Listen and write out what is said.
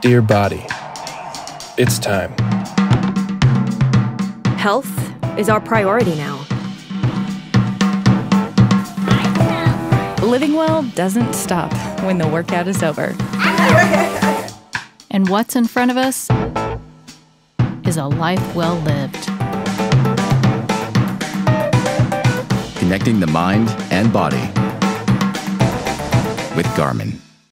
Dear body, it's time. Health is our priority now. Living well doesn't stop when the workout is over. and what's in front of us is a life well lived. Connecting the mind and body with Garmin.